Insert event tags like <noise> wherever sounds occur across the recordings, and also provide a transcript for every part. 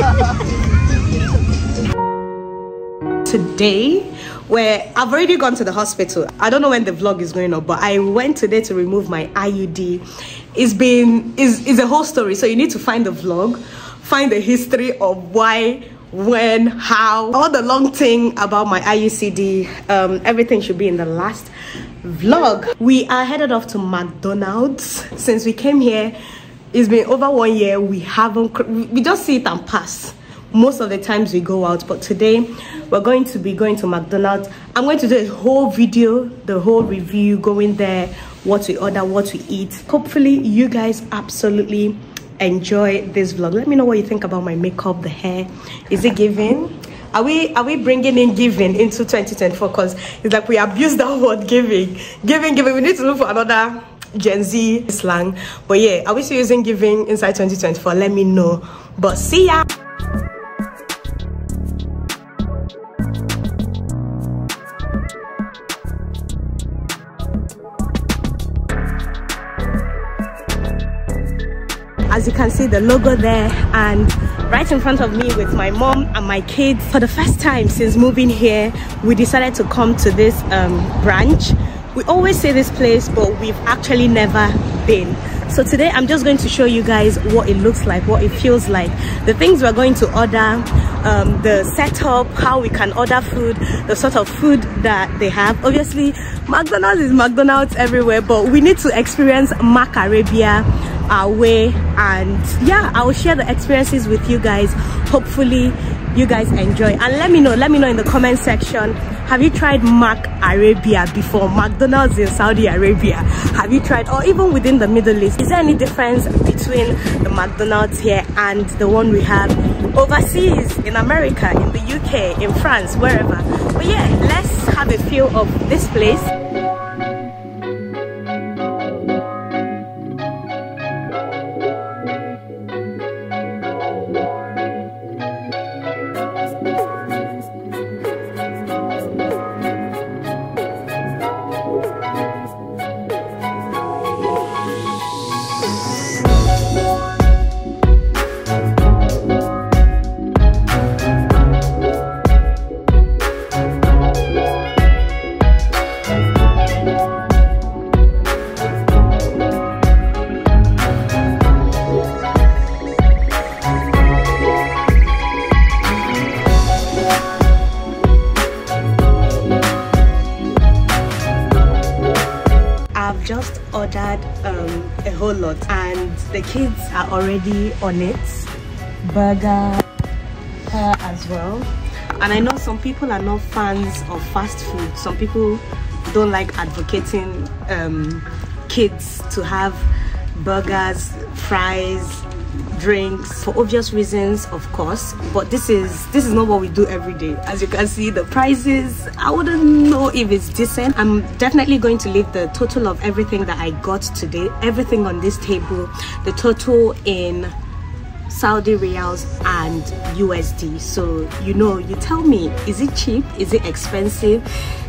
<laughs> today where I've already gone to the hospital. I don't know when the vlog is going up, but I went today to remove my IUD. It's been is is a whole story. So you need to find the vlog, find the history of why, when, how, all the long thing about my IUCD. Um, everything should be in the last vlog. We are headed off to McDonald's. Since we came here, it's been over one year. We haven't we just see it and pass. Most of the times we go out but today we're going to be going to mcdonald's. I'm going to do a whole video the whole review going there what we order what we eat. Hopefully you guys absolutely enjoy this vlog. Let me know what you think about my makeup the hair. Is it giving? Are we are we bringing in giving into 2024 because it's like we abuse that <laughs> word giving. Giving giving. We need to look for another gen z slang. But yeah are we still using giving inside 2024 let me know. But see ya! As you can see the logo there and right in front of me with my mom and my kids. For the first time since moving here we decided to come to this um, branch we always say this place but we've actually never been. So today i'm just going to show you guys what it looks like what it feels like the things we're going to order um, the setup how we can order food the sort of food that they have. Obviously mcdonald's is mcdonald's everywhere but we need to experience McArabia our way. And yeah i will share the experiences with you guys hopefully you guys enjoy. And let me know let me know in the comment section. Have you tried mac arabia before? Mcdonald's in saudi arabia. Have you tried? Or even within the middle east. Is there any difference between the mcdonald's here and the one we have overseas in america in the uk in france wherever? But yeah let's have a feel of this place the kids are already on it. Burger, hair as well. And I know some people are not fans of fast food. Some people don't like advocating um, kids to have burgers, fries, drinks for obvious reasons of course but this is this is not what we do every day. As you can see the prices i wouldn't know if it's decent. I'm definitely going to leave the total of everything that i got today everything on this table the total in saudi riyals and usd so you know you tell me is it cheap? Is it expensive?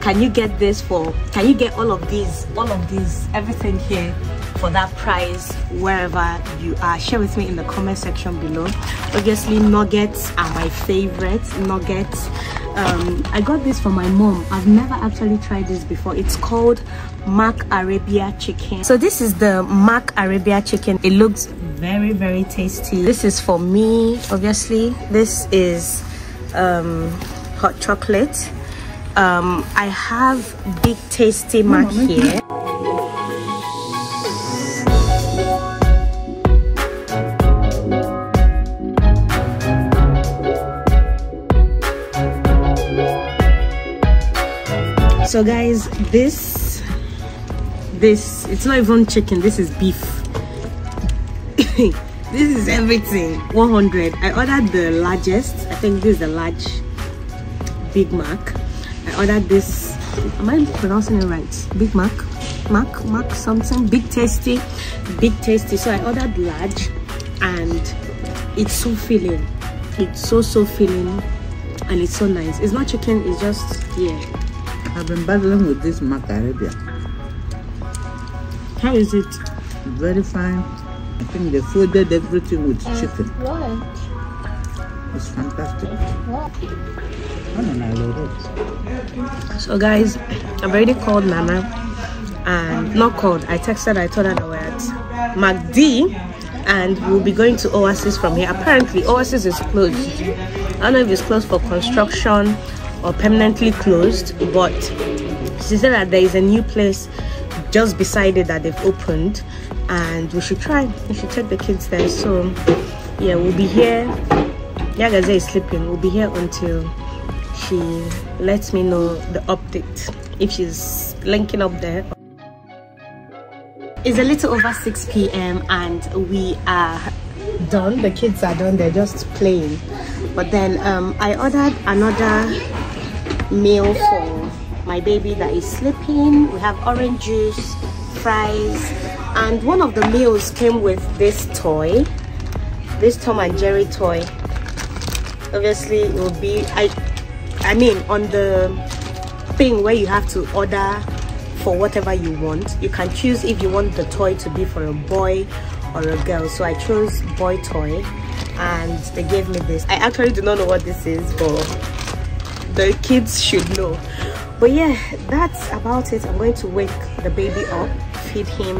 Can you get this for can you get all of these all of these everything here for that price wherever you are. Share with me in the comment section below. Obviously nuggets are my favorite nuggets. Um, i got this for my mom. I've never actually tried this before. It's called McArabia chicken. So this is the McArabia chicken. It looks very very tasty. This is for me obviously. This is um, hot chocolate. Um, i have big tasty mac here so guys this this it's not even chicken this is beef. <laughs> This is everything. 100 i ordered the largest. I think this is the large big mac. I ordered this am i pronouncing it right? Big mac? Mac? Mac something? Big tasty? Big tasty. So i ordered large and it's so filling. It's so so filling and it's so nice. It's not chicken it's just yeah I've been battling with this McArabia. how is it Very fine. I think they folded everything with uh, chicken. What? It's fantastic. I don't know, it. So guys, I've already called Nana and not called. I texted. I told her that we're at MacD and we'll be going to Oasis from here. Apparently, Oasis is closed. I don't know if it's closed for construction or permanently closed, but she said that there is a new place just beside it that they've opened and we should try. We should take the kids there. So yeah, we'll be here. Yagazie is sleeping. We'll be here until she lets me know the update if she's linking up there it's a little over 6 p.m and we are done the kids are done they're just playing but then um, i ordered another meal for my baby that is sleeping. We have orange juice fries and one of the meals came with this toy this tom and jerry toy. Obviously it will be i i mean on the thing where you have to order for whatever you want. You can choose if you want the toy to be for a boy or a girl. So i chose boy toy and they gave me this. I actually do not know what this is but the kids should know. But yeah that's about it. I'm going to wake the baby up feed him.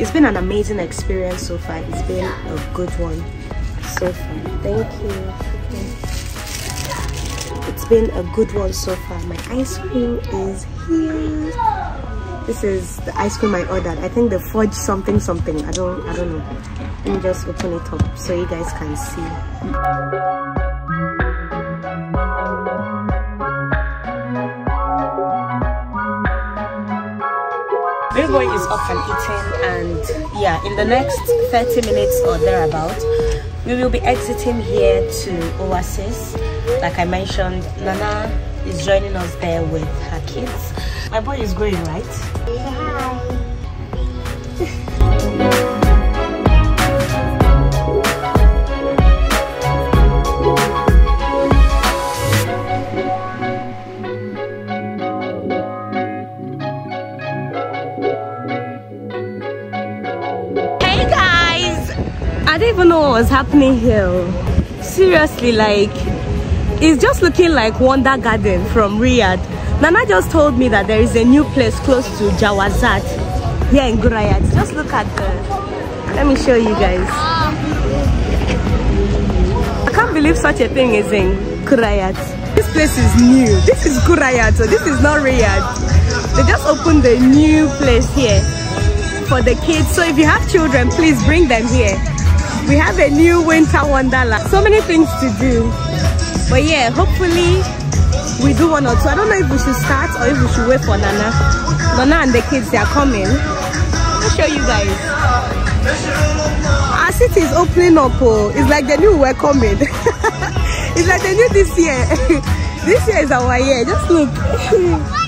It's been an amazing experience so far. It's been a good one. So far. Thank you. It's been a good one so far. My ice cream is here. This is the ice cream i ordered. I think the fudge something something. I don't i don't know. Let me just open it up so you guys can see Everybody is up and eating and yeah in the next 30 minutes or thereabout we will be exiting here to oasis. Like i mentioned nana is joining us there with her kids. My boy is going right didn't even know what was happening here. Seriously like it's just looking like wonder garden from riyadh. Nana just told me that there is a new place close to jawazat here in gurayat. Just look at the let me show you guys. I can't believe such a thing is in gurayat. This place is new. This is gurayat so this is not riyadh. They just opened a new place here for the kids. So if you have children please bring them here we have a new winter wonderland. So many things to do. But yeah hopefully we do one or two. I don't know if we should start or if we should wait for nana. Nana and the kids they are coming. I'll show you guys. Our city is opening up oh. It's like the new we were coming. <laughs> It's like the new this year. <laughs> This year is our year. Just look <laughs>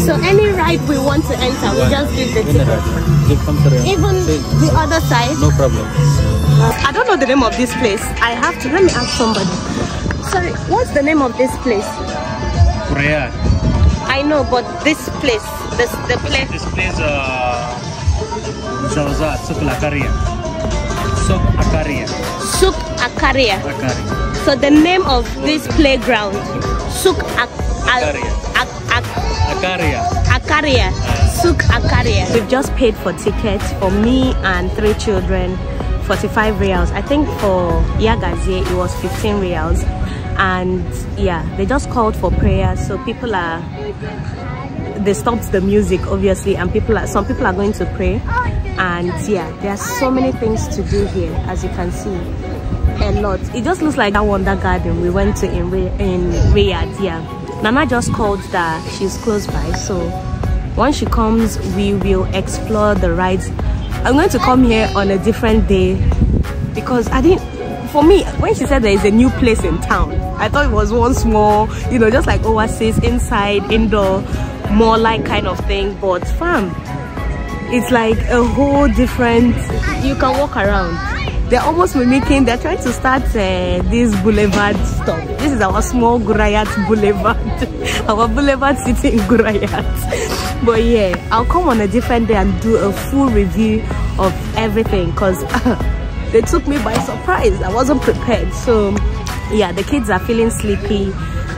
so any ride we want to enter we just give the ticket even the other side No problem. I don't know the name of this place. I have to let me ask somebody. Sorry, what's the name of this place? Korea. I know, but this place, this the place. This place, uh, Zawza, Suk Lakaria. Suk Akaria. Suk Akaria. Akari. So the name of this playground, Suk Ak Al- Akaria. Ak Ak Akaria. Akaria. Suk Akaria. We've just paid for tickets for me and three children, 45 reals. I think for Yagazie it was 15 reals. And yeah, they just called for prayer. So people are they stopped the music obviously and people are some people are going to pray and yeah there are so many things to do here as you can see a lot it just looks like that wonder garden we went to in Ri- in riyadh yeah nana just called that she's close by so once she comes we will explore the rides. I'm going to come here on a different day because i didn't for me when she said there is a new place in town i thought it was one small you know just like oasis inside indoor more like kind of thing but fam it's like a whole different you can walk around. They're almost mimicking they're trying to start uh, this boulevard stuff our small gurayat boulevard. <laughs> Our boulevard city in gurayat. But yeah i'll come on a different day and do a full review of everything because <laughs> they took me by surprise. I wasn't prepared. So yeah the kids are feeling sleepy.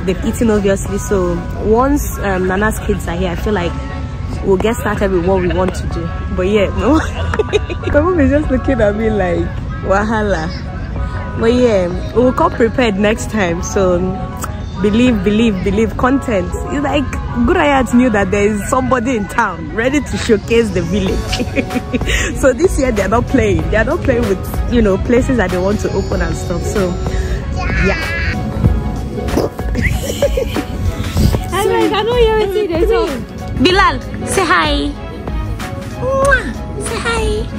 They've eaten obviously. So once um, nana's kids are here i feel like we'll get started with what we want to do. But yeah no <laughs> my is just looking at me like wahala but yeah we'll come prepared next time. So believe believe believe content. It's like Gurayat knew that there is somebody in town ready to showcase the village. <laughs> So this year they're not playing. They're not playing with you know places that they want to open and stuff. So yeah. <laughs> Hi guys, I know you're serious. So, Bilal say hi. Mwah. say hi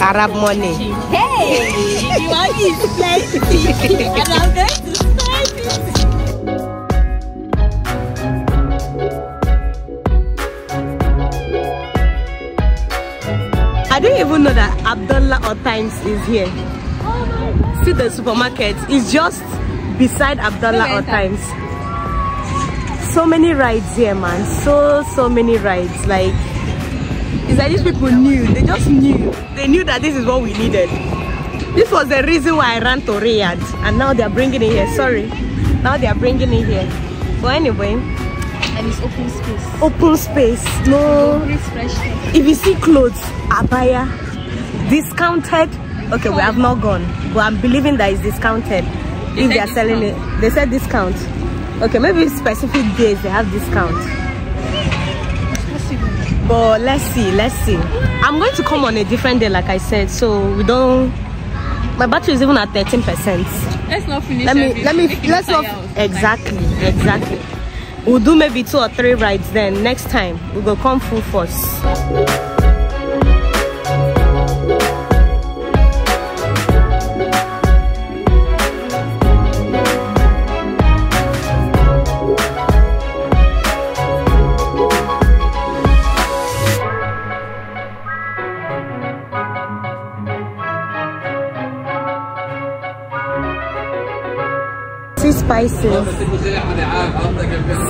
Arab money. hey, you want this plenty, and I'm going to spend it. I didn't even know that Abdullah Al Othaim is here. See the supermarket. It's just beside Abdullah or enter. Times. So many rides here, man. So so many rides. Like these people knew. They just knew. They knew that this is what we needed. This was the reason why I ran to Riyadh, and now they are bringing it here. Sorry, now they are bringing it here. But anyway, And it's open space. open space. No. If you see clothes abaya discounted okay we have not gone but i'm believing that it's discounted if they are selling it they said discount okay maybe specific days they have discount but let's see let's see. I'm going to come on a different day like i said so we don't my battery is even at 13 percent. Let's not finish let me let me let's not exactly exactly. We'll do maybe two or three rides then. Next time we go come full force spices.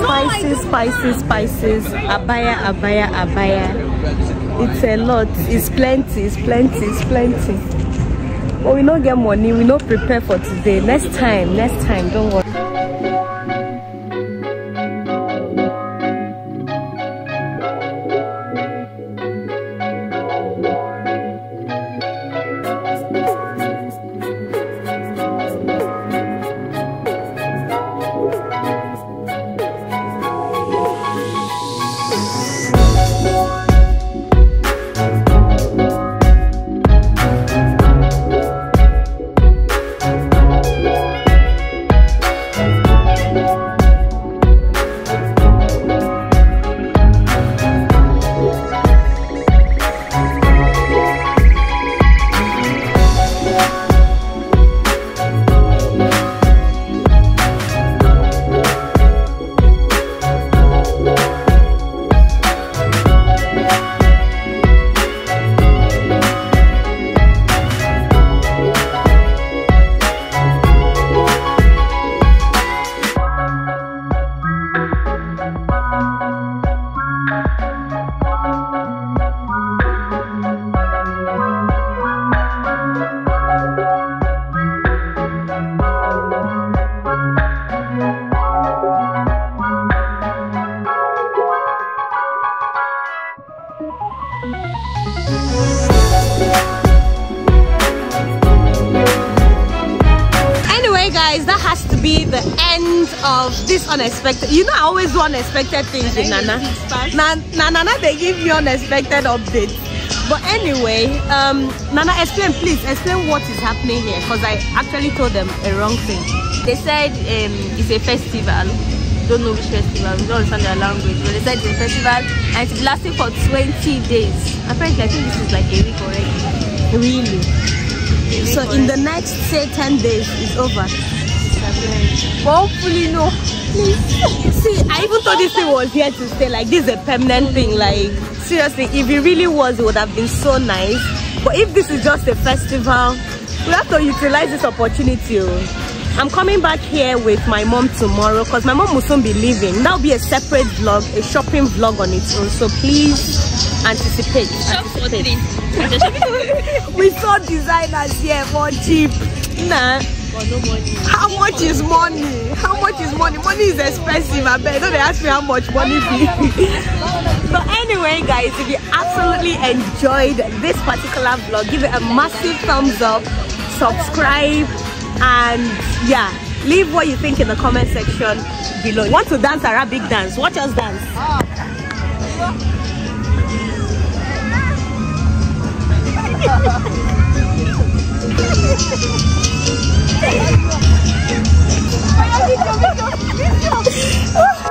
Spices, spices, spices. Abaya, abaya, abaya. It's a lot. It's plenty. It's plenty. It's plenty. But we don't get money. We don't prepare for today. Next time. Next time. Don't worry. Unexpected things with Nana. Na, na, Nana, they give me unexpected updates. But anyway, um, Nana, explain, please, explain what is happening here because I actually told them a wrong thing. They said um, it's a festival. Don't know which festival. We don't understand their language. But they said it's a festival and it's lasting for 20 days. Apparently, I think this is like a week already. Really? A week So, in the next, say, 10 days, it's over. Hopefully, no. See, I even thought this thing was here to stay. Like, this is a permanent thing. Like, seriously, if it really was, it would have been so nice. But if this is just a festival, we have to utilize this opportunity. oh. I'm coming back here with my mom tomorrow because my mom will soon be leaving. That'll be a separate vlog, a shopping vlog on its own. So please anticipate. Shop anticipate. <laughs> we saw designers here for cheap. Nah. But no money. How much is money? How much is money? Money is expensive. I bet. Don't they ask me how much money be? <laughs> but anyway, guys, if you absolutely enjoyed this particular vlog, give it a massive thumbs up, subscribe, and yeah, leave what you think in the comment section below. You Want to dance Arabic dance? Watch us dance. <laughs> Ai, Vitor, Vitor, Vitor.